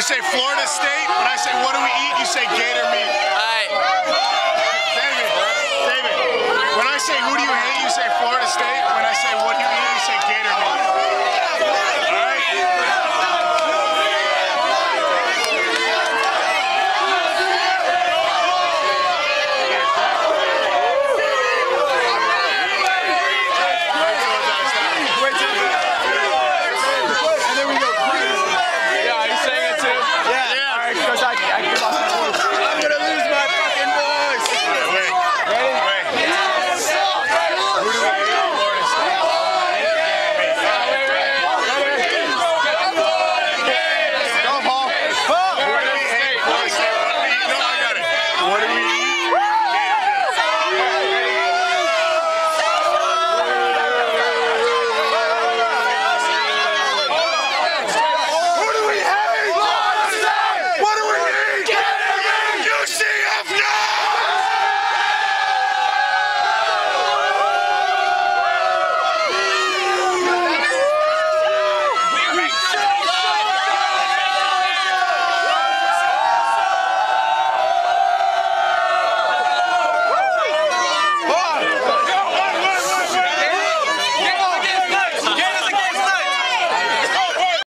You say Florida State. When I say what do we eat, you say gator meat. Alright. David, David. When I say who do you hate, you say Florida State.